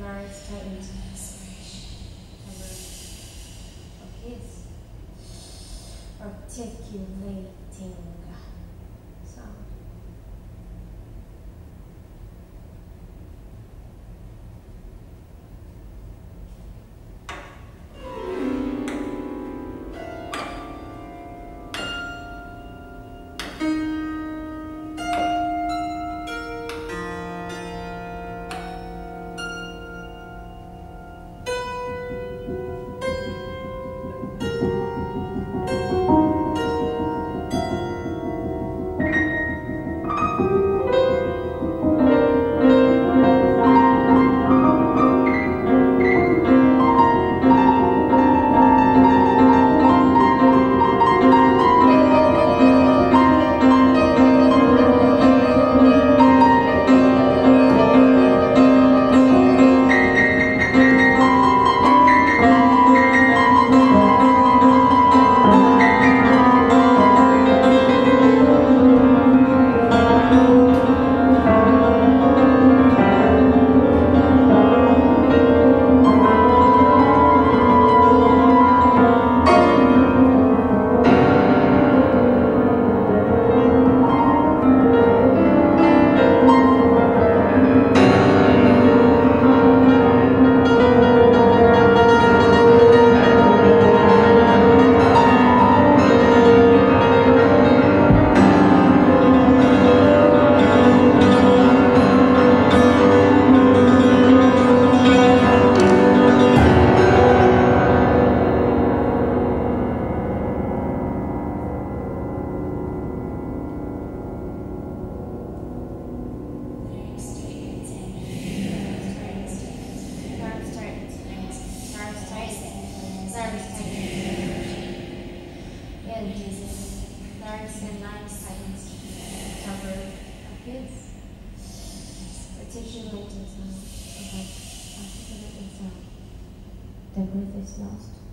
Tightened. Cover of kids. Articulating sound. The breath is lost.